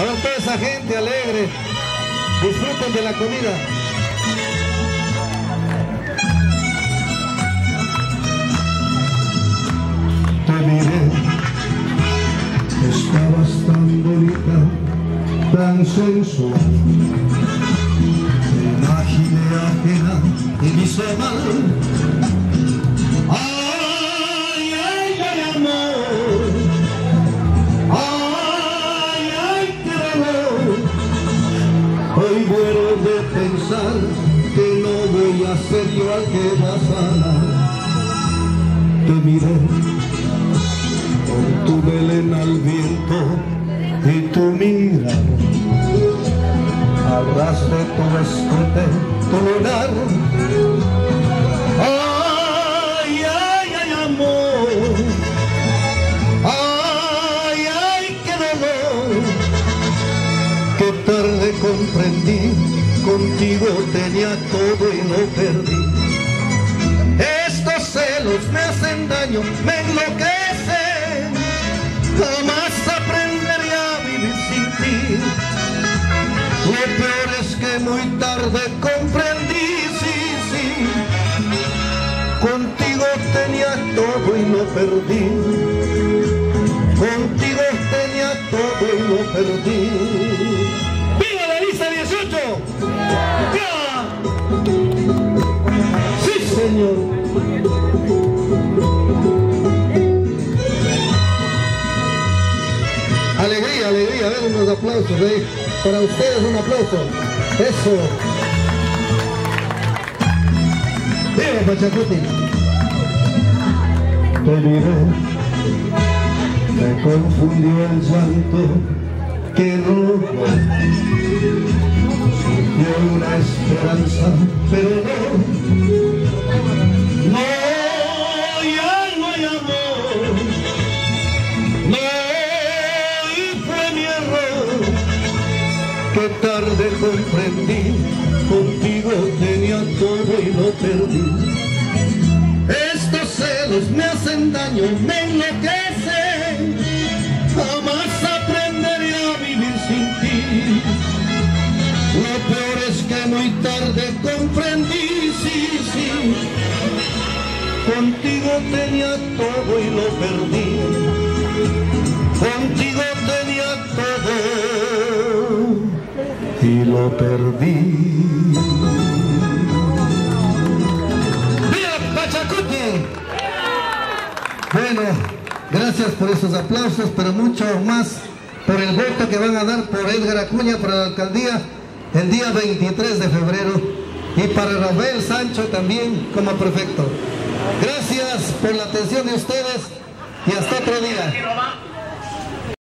A ver, toda esa gente alegre, disfruten de la comida. Te miré, estabas tan bonita, tan sensual. Te imaginé ajena y me hizo Hoy muero de pensar que no voy a ser yo al que va a sanar. Te miré con tu melena al viento y tu ras de tu escote, tu lunar. Contigo tenía todo y no perdí. Estos celos me hacen daño, me enloquecen. Jamás aprenderé a vivir sin ti. Lo peor es que muy tarde comprendí, sí, sí. Contigo tenía todo y lo perdí. Contigo tenía todo y lo perdí. Alegría, alegría, a ver unos aplausos ahí. Para ustedes un aplauso. Eso. Viva Pachacuti. Te miré, me confundió el llanto que rojo. Surgió una esperanza, pero no. Que tarde comprendí, contigo tenía todo y lo perdí. Estos celos me hacen daño, me enloquecen. Jamás aprenderé a vivir sin ti. Lo peor es que muy tarde comprendí, sí, sí. Contigo tenía todo y lo perdí. Contigo lo perdí. ¡Viva Pachacuti! Bueno, gracias por esos aplausos, pero mucho más por el voto que van a dar por Edgar Acuña para la alcaldía el día 23 de febrero y para Rafael Sancho también como prefecto. Gracias por la atención de ustedes y hasta otro día.